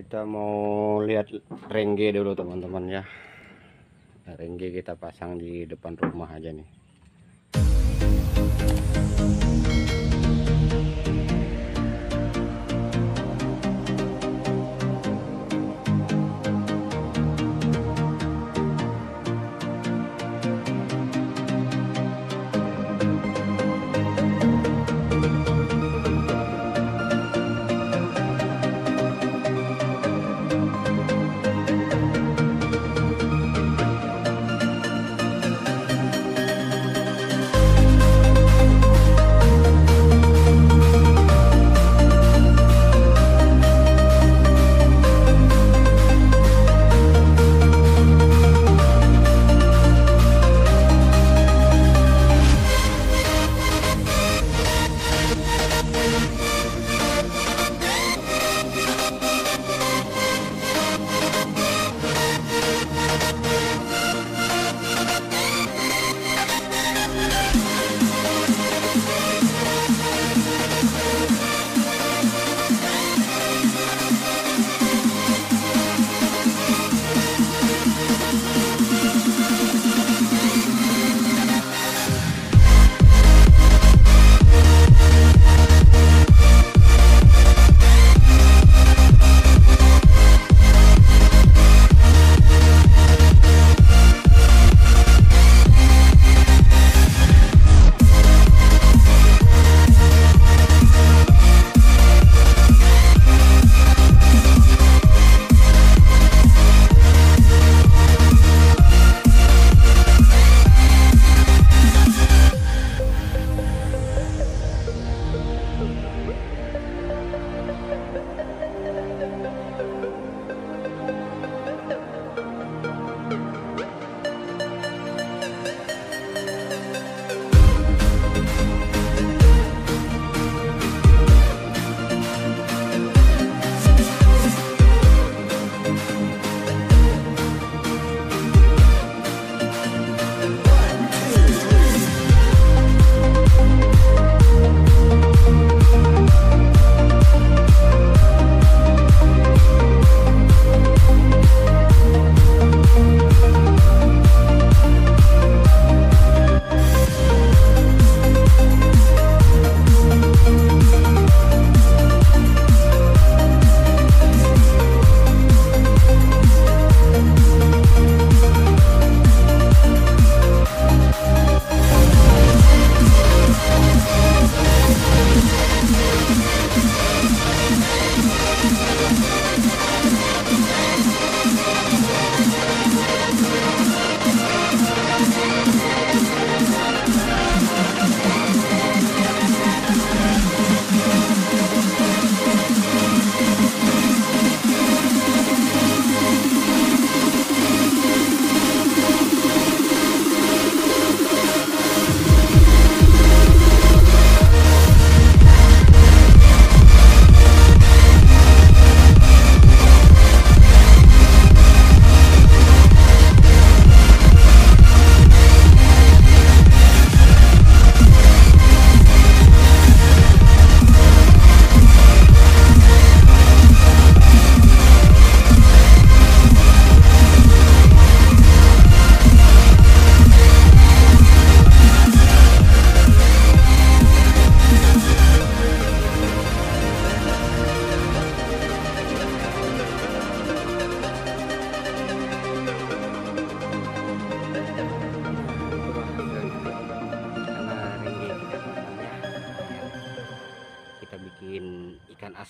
kita mau lihat rengge dulu teman-teman ya. Rengge kita pasang di depan rumah aja nih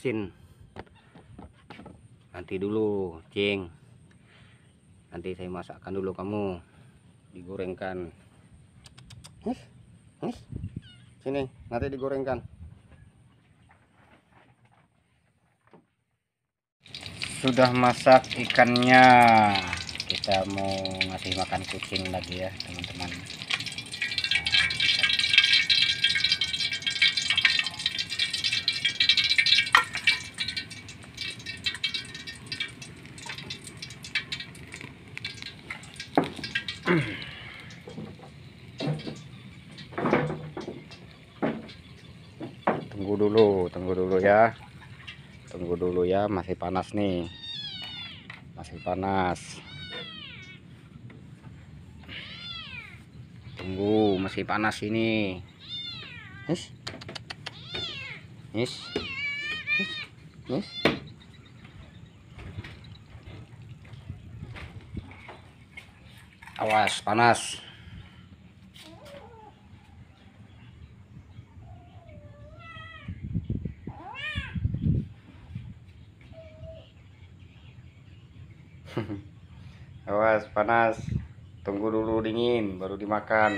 asin nanti dulu cing. Nanti saya masakkan dulu kamu. Digorengkan. Hus, hus. sini nanti digorengkan. Sudah masak ikannya. Kita mau ngasih makan kucing lagi ya teman-teman tunggu dulu tunggu dulu ya. Tunggu dulu ya masih panas nih. Masih panas. Tunggu masih panas ini. Yes yes yes, yes. Awas panas. Awas panas. Tunggu dulu dingin baru dimakan